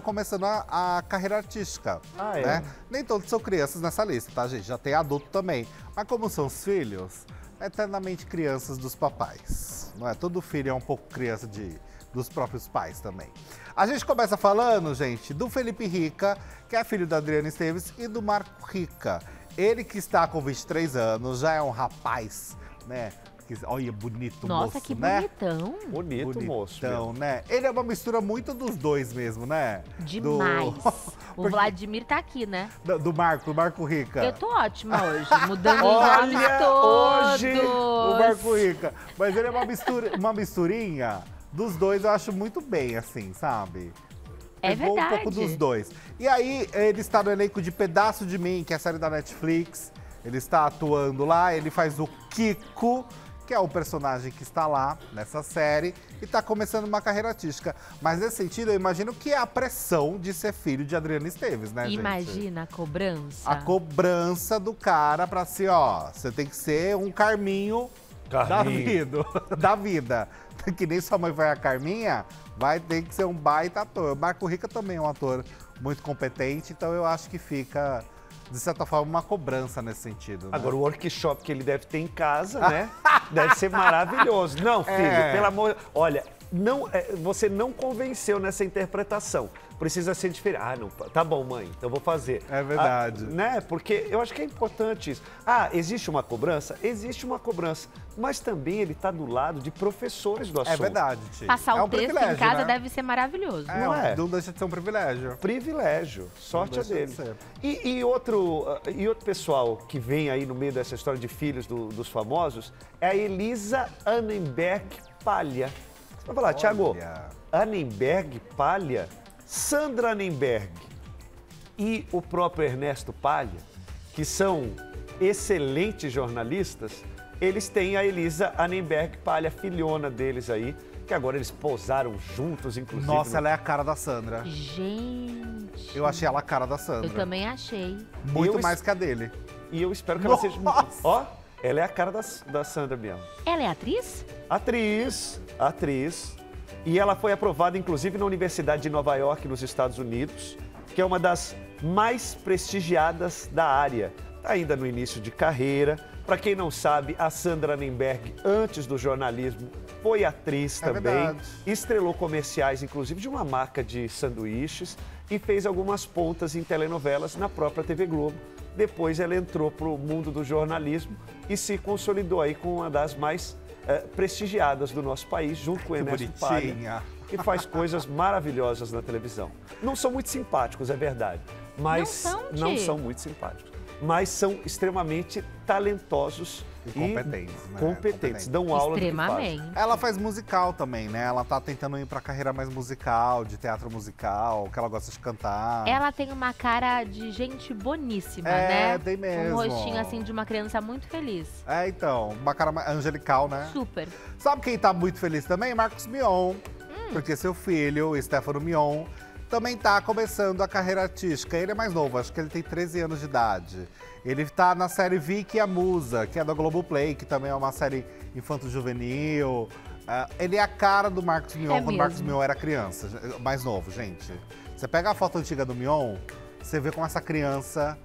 começando a, a carreira artística. Ah, é? né? Nem todos são crianças nessa lista, tá, gente? Já tem adulto também. Mas como são os filhos, eternamente crianças dos papais. Não é? Todo filho é um pouco criança de, dos próprios pais também. A gente começa falando, gente, do Felipe Rica, que é filho da Adriana Esteves, e do Marco Rica. Ele que está com 23 anos, já é um rapaz, né? Olha, bonito Nossa, moço, que né? bonitão. Bonito, moço. Bonitão, mesmo. né? Ele é uma mistura muito dos dois mesmo, né? Demais. O Porque- Vladimir tá aqui, né? Do, do Marco, do Marco Rica. Eu tô ótima hoje, mudando os nomes todos. hoje O Marco Rica. Mas ele é uma, mistura, uma misturinha dos dois, eu acho muito bem, assim, sabe? É Pegou um verdade. pouco dos dois. E aí, ele está no elenco de Pedaço de Mim, que é a série da Netflix. Ele está atuando lá, ele faz o Kiko, que é o personagem que está lá nessa série, e está começando uma carreira artística. Mas nesse sentido, eu imagino que é a pressão de ser filho de Adriana Esteves, né, gente? Imagina a cobrança. A cobrança do cara pra ser, ó, você tem que ser um Carminho, da Carminho. vida. Da vida. Que nem sua mãe foi a Carminha, vai ter que ser um baita ator. O Marco Rica também é um ator muito competente, então eu acho que fica, de certa forma, uma cobrança nesse sentido. né? Agora, o workshop que ele deve ter em casa, né? deve ser maravilhoso. Não, filho, É. pelo amor... Olha, não, é, você não convenceu nessa interpretação. Precisa ser diferente. Ah, não, tá bom, mãe, então eu vou fazer. É verdade. Ah, né? Porque eu acho que é importante isso. Ah, existe uma cobrança? Existe uma cobrança. Mas também ele está do lado de professores do assunto. É verdade, Ti. Passar é o um texto em casa né? deve ser maravilhoso. É, Não é? não deixa de ser um privilégio. Privilégio, sorte a deixa dele. de ser. E, e outro, ah, e outro pessoal que vem aí no meio dessa história de filhos do- dos famosos é a Elisa Annenberg Palha. Vai falar, Thiago. Annenberg Palha, Sandra Annenberg e o próprio Ernesto Palha, que são excelentes jornalistas, eles têm a Elisa Annenberg Palha, filhona deles aí, que agora eles posaram juntos, inclusive. Nossa, no- ela é a cara da Sandra. Gente. Eu achei ela a cara da Sandra. Eu também achei. Muito Eu mais que a dele. E eu espero que ela seja. Nossa! Ó, ela é a cara da, da Sandra mesmo. Ela é atriz? Atriz, atriz. E ela foi aprovada, inclusive, na Universidade de Nova York, nos Estados Unidos, que é uma das mais prestigiadas da área. Tá ainda no início de carreira. Para quem não sabe, a Sandra Nemberg, antes do jornalismo, foi atriz É também. verdade. Estrelou comerciais, inclusive, de uma marca de sanduíches e fez algumas pontas em telenovelas na própria TV Globo. Depois ela entrou para o mundo do jornalismo e se consolidou aí com uma das mais eh, prestigiadas do nosso país, junto com o Ernesto Palha, que faz coisas maravilhosas na televisão. Não são muito simpáticos, é verdade, mas Não são, não são muito simpáticos. Mas são extremamente talentosos E competentes, né? competentes, dão aula do que fazem. Extremamente. Ela faz musical também, né? Ela tá tentando ir pra carreira mais musical, de teatro musical, que ela gosta de cantar. Ela tem uma cara de gente boníssima, É, né? tem mesmo. Um rostinho assim de uma criança muito feliz. É, então, uma cara angelical, né? Super. Sabe quem tá muito feliz também? Marcos Mion. Hum. Porque seu filho, o Stefano Mion, também tá começando a carreira artística. Ele é mais novo, acho que ele tem 13 anos de idade. Ele tá na série Vicky e a Musa, que é da Globoplay, que também é uma série infanto-juvenil. Ah, ele é a cara do Marcos Mion É quando o Marcos. Mion era criança, mais novo, gente. Você pega a foto antiga do Mion, você vê como essa criança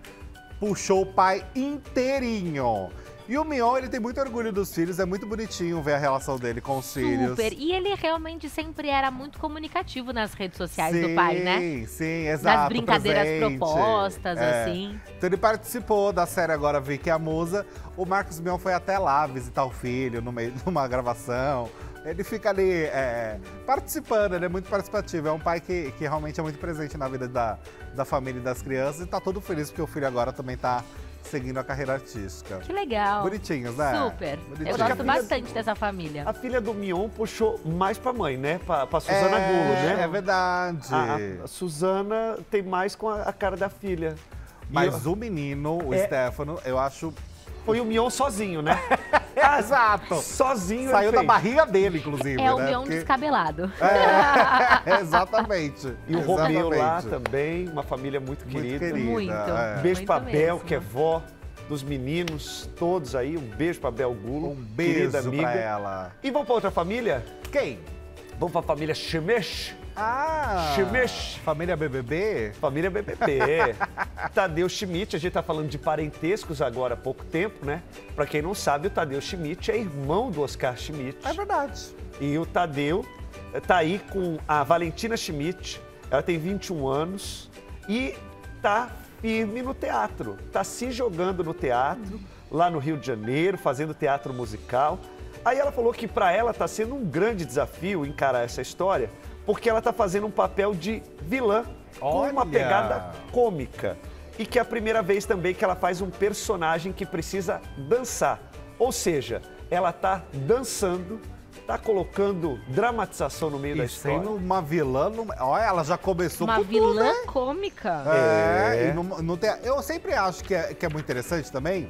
puxou o pai inteirinho. E o Mion, ele tem muito orgulho dos filhos, é muito bonitinho ver a relação dele com os filhos. Super. E ele realmente sempre era muito comunicativo nas redes sociais sim, do pai, né? Sim, exato. Nas brincadeiras presente. propostas, É. assim. Então ele participou da série agora Vicky a Musa. O Marcos Mion foi até lá visitar o filho no meio de uma gravação. Ele fica ali é, participando, ele é muito participativo. É um pai que, que realmente é muito presente na vida da, da família e das crianças. E tá todo feliz porque o filho agora também tá seguindo a carreira artística. Que legal. Bonitinhos, né? Super. Bonitinhos. Eu gosto filha- bastante dessa família. A filha do Mion puxou mais pra mãe, né? Pra, pra Suzana é, Gulo, né? É verdade. A, a Suzana tem mais com a, a cara da filha. Mas eu- o menino, o É. Stefano, eu acho. foi o Mion sozinho, né? Exato! sozinho Saiu da barriga dele, inclusive. É o né? Mion Porque- descabelado. É, exatamente. E o Romeu lá também, uma família muito, Muito querida. querida. Muito. é. Um beijo Muito pra Bel, mesmo. que é vó dos meninos, todos aí. Um beijo pra Bel Gulo, Um beijo querida amiga. pra ela. E vamos pra outra família? Quem? Vamos pra família Shemesh. Ah! Schmidt. Família BBB? Família BBB. Tadeu Schmidt, a gente tá falando de parentescos agora há pouco tempo, né? Pra quem não sabe, o Tadeu Schmidt é irmão do Oscar Schmidt. É verdade. E o Tadeu tá aí com a Valentina Schmidt, ela tem 21 anos e tá firme no teatro. Tá se jogando no teatro, lá no Rio de Janeiro, fazendo teatro musical. Aí ela falou que para ela tá sendo um grande desafio encarar essa história, porque ela tá fazendo um papel de vilã com uma Olha! pegada cômica. E que é a primeira vez também que ela faz um personagem que precisa dançar. Ou seja, ela tá dançando, tá colocando dramatização no meio da E história. sendo uma vilã. no- Olha, ela já começou Uma com tudo, vilã né? cômica. É, É. e no, no te- eu sempre acho que é, que é muito interessante também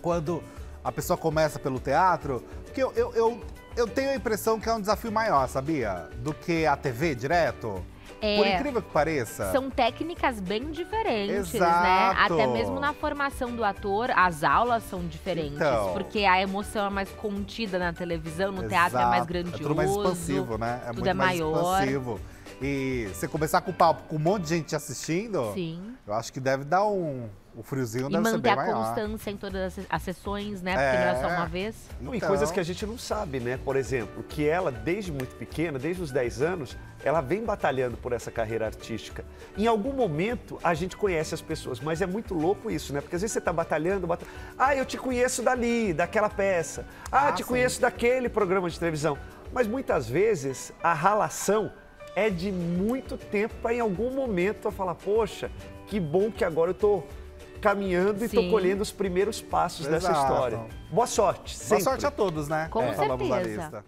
quando a pessoa começa pelo teatro, porque eu, eu, eu, eu tenho a impressão que é um desafio maior, sabia? Do que a TV direto. É. Por incrível que pareça. São técnicas bem diferentes, né? Exato. Até mesmo na formação do ator, as aulas são diferentes. Então. Porque a emoção é mais contida na televisão, no teatro é mais Exato. grandioso. É tudo mais expansivo, né? É tudo muito é mais maior. expansivo. E você começar com o papo com um monte de gente assistindo, Sim. eu acho que deve dar um. O friozinho E deve ser manter bem a maior. constância em todas as- as sessões, né? Porque não é só É. uma vez. Não, E Então, coisas que a gente não sabe, né? Por exemplo, que ela, desde muito pequena, desde os 10 anos, ela vem batalhando por essa carreira artística. Em algum momento, a gente conhece as pessoas, mas é muito louco isso, né? Porque às vezes você está batalhando, bata... ah, eu te conheço dali, daquela peça. Ah, Ah, te sim. conheço daquele programa de televisão. Mas muitas vezes, a ralação é de muito tempo para em algum momento eu falar, poxa, que bom que agora eu tô caminhando e estou Sim. colhendo os primeiros passos dessa Exato. história. Boa sorte, Boa sempre. sorte a todos, né? Com da certeza.